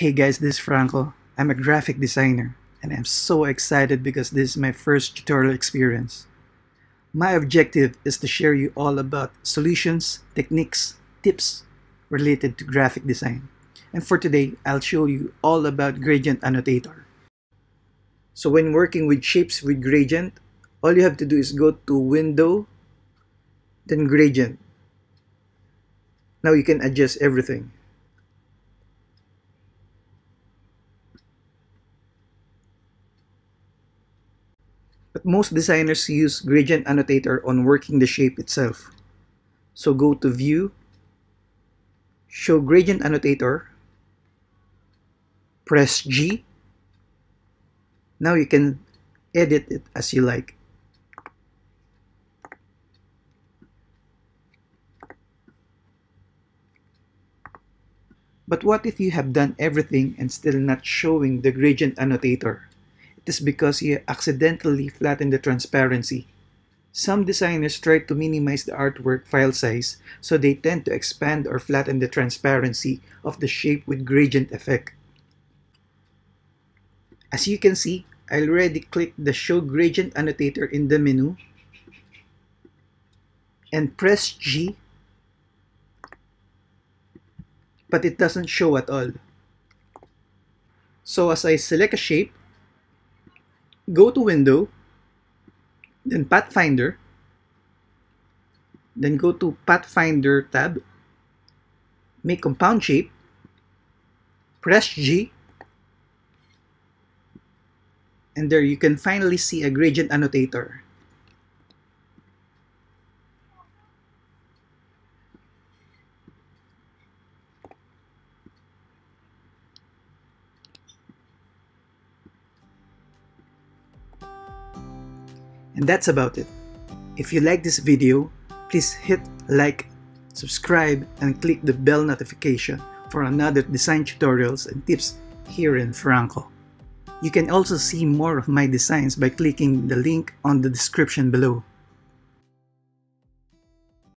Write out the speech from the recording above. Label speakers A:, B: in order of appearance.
A: Hey guys, this is Franco. I'm a graphic designer and I'm so excited because this is my first tutorial experience. My objective is to share you all about solutions, techniques, tips related to graphic design. And for today, I'll show you all about gradient annotator. So when working with shapes with gradient, all you have to do is go to window, then gradient. Now you can adjust everything. But most designers use gradient annotator on working the shape itself. So go to view, show gradient annotator, press G. Now you can edit it as you like. But what if you have done everything and still not showing the gradient annotator? Is because you accidentally flattened the transparency. Some designers try to minimize the artwork file size, so they tend to expand or flatten the transparency of the shape with gradient effect. As you can see, I already clicked the Show Gradient Annotator in the menu and press G but it doesn't show at all. So as I select a shape, go to Window, then Pathfinder, then go to Pathfinder tab, make compound shape, press G, and there you can finally see a gradient annotator. And that's about it. If you like this video, please hit like, subscribe, and click the bell notification for another design tutorials and tips here in Franco. You can also see more of my designs by clicking the link on the description below.